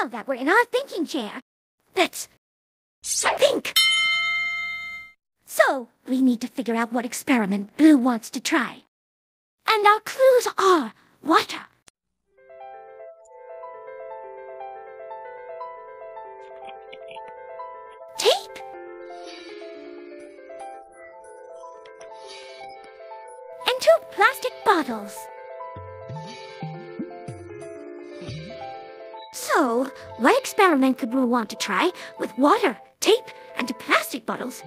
Now that we're in our thinking chair, let's think. So, we need to figure out what experiment Blue wants to try. And our clues are water, tape, and two plastic bottles. So, what experiment could Blue want to try with water, tape, and plastic bottles?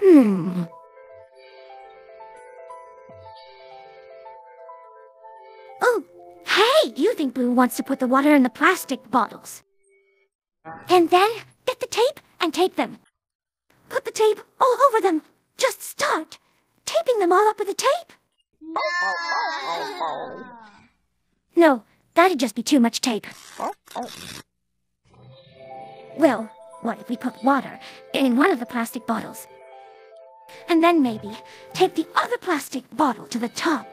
Hmm. Oh, hey, you think Blue wants to put the water in the plastic bottles. And then get the tape and tape them. Put the tape all over them. Just start taping them all up with the tape. No, that'd just be too much tape. Well, what if we put water in one of the plastic bottles? And then maybe tape the other plastic bottle to the top.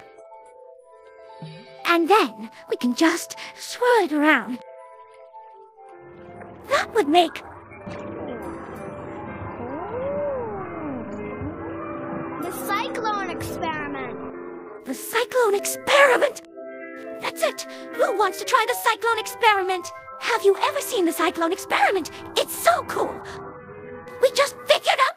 And then we can just swirl it around. That would make The cyclone experiment. the cyclone experiment. It. Who wants to try the cyclone experiment? Have you ever seen the cyclone experiment? It's so cool. We just figured out